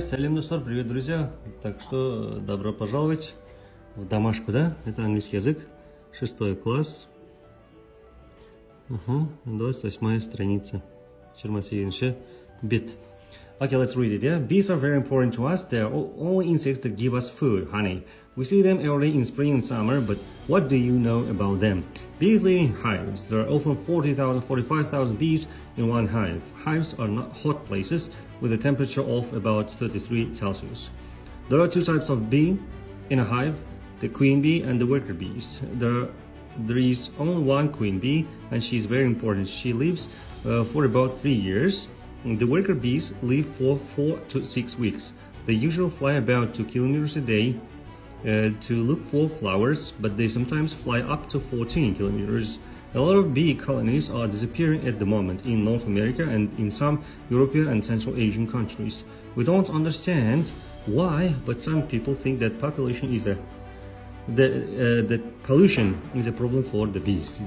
Салем, достар, привет, друзья. Так что добро пожаловать в домашку, да? Это английский язык, шестой класс. Угу, 28 страница. 27 bit. Okay, let's read it, yeah? Bees are very important to us. They are only insects that give us food, honey. We see them early in spring and summer, but what do you know about them? Bees live in hives. There are often 40,000, 45,000 bees in one hive. Hives are not hot places with a temperature of about 33 Celsius. There are two types of bee in a hive, the queen bee and the worker bees. There, there is only one queen bee and she is very important. She lives uh, for about three years. The worker bees live for four to six weeks. They usually fly about two kilometers a day uh, to look for flowers, but they sometimes fly up to 14 kilometers. A lot of bee colonies are disappearing at the moment in North America and in some European and Central Asian countries. We don't understand why, but some people think that population is a the uh, pollution is a problem for the bees.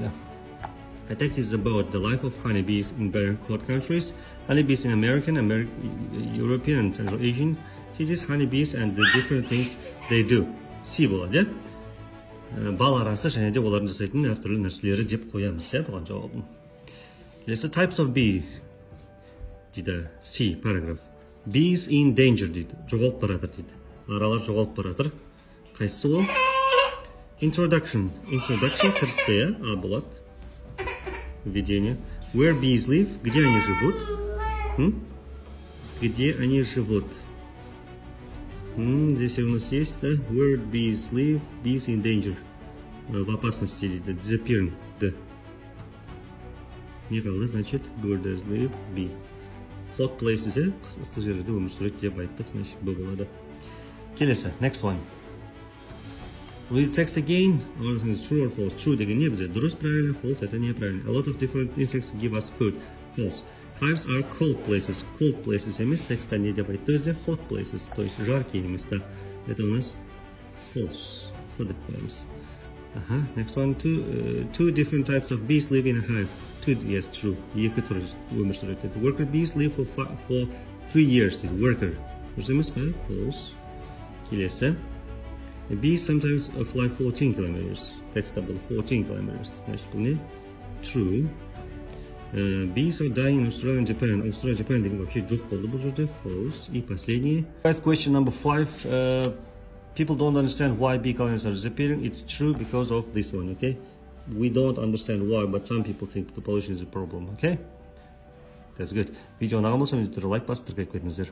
The text is about the life of honeybees in cold countries, honeybees in American, American, European, and Central Asian cities, honeybees, and the different things they do. си болады иә бал арасы және де олардың жасайтын әртүрлі нәрселері деп қоямыз иә бұған жауабын келесі types of bee дейді c параграф. Bees in danger дейді. Жоғалып бара жатыр дейді. Аралар жоғалып бара жатыр қайсысы ол? Introduction. Introduction кіріспе иә а болады введение where bees live где они живут где они живут Здесь у нас есть, да, where bees live, bees in danger. В опасности или disappearing, да. Не қалды, значит, where does live, be. Hot places, ыстық жерлерде өмір сүреді деп айттық, значит, б болады. Келесі, next one. Read text again. All things true or false. True деген не бізде? Дұрыс, правильно, false это неправильно. A lot of different insects give us food. False. Hives are cold places. Cold places емес текстта не деп айтты бізде hot places, то есть жаркие места. Это у нас false. For the poems. Ага, next one. Two, uh, two different types of bees live in a hive. Two, yes, true. Екі түрі өмір сүреді. Worker bees live for, for three years. Worker. Дұрыс емес па? False. Келесі. Bees sometimes fly 14 kilometers. Текстта бұл 14 kilometers. Значит, бұл не? True. Uh, bees are dying in Australia and Japan. Australia, Japan деген вообще жоқ болды бұл жерде. False. И последнее. Guys, question number five. Uh, people don't understand why bee colonies are disappearing. It's true because of this one, okay? We don't understand why, but some people think the pollution is a problem, okay? That's good. Видео ұнаған болса, лайк басып, түрге кетіңіздер.